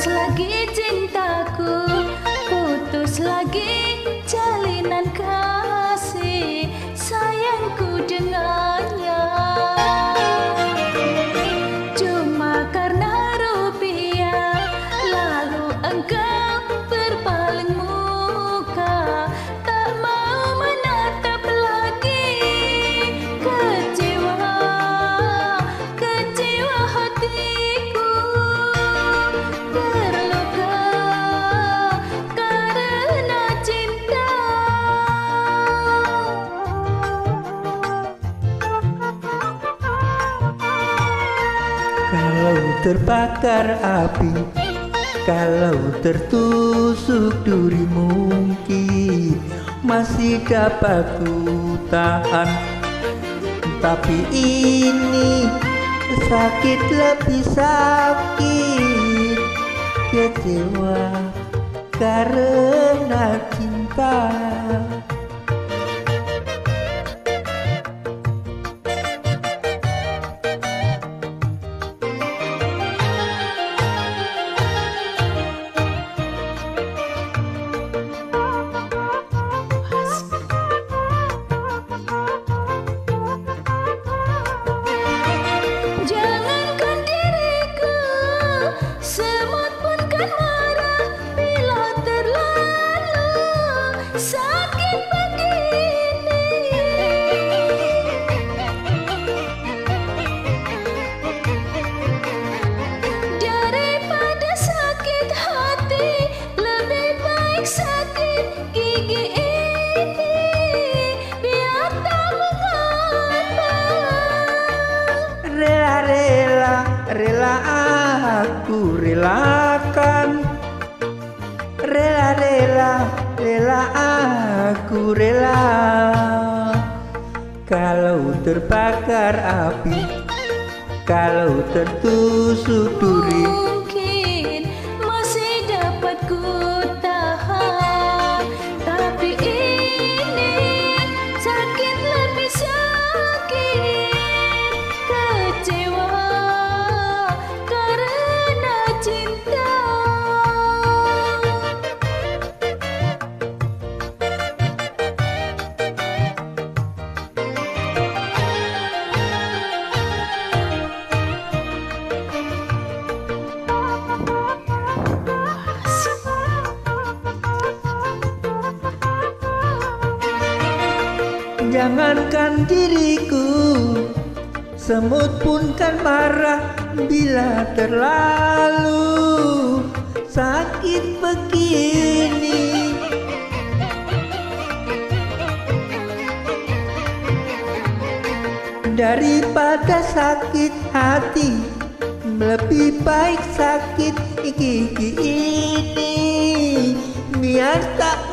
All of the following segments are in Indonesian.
putus lagi cintaku putus lagi terbakar api. Kalau tertusuk duri mungkin Masih dapat ku tahan Tapi ini sakit lebih sakit. Kecewa karena cinta aku relakan. Rela rela rela aku rela. Kalau terbakar api Kalau tertusuk duri Jangankan diriku Semut pun kan marah Bila terlalu Sakit begini. Daripada sakit hati Lebih baik sakit gigi ini. Biar tak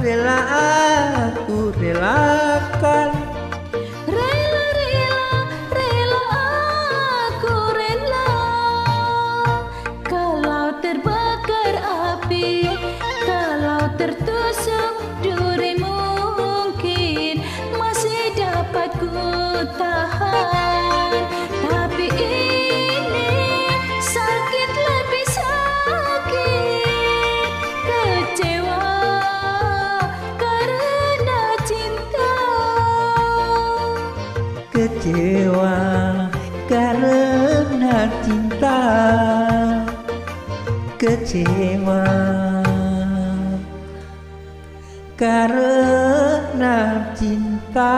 rela aku relakan. Rela rela rela aku rela. Kalau terbakar api Kalau tertusuk Kecewa karena cinta. Kecewa karena cinta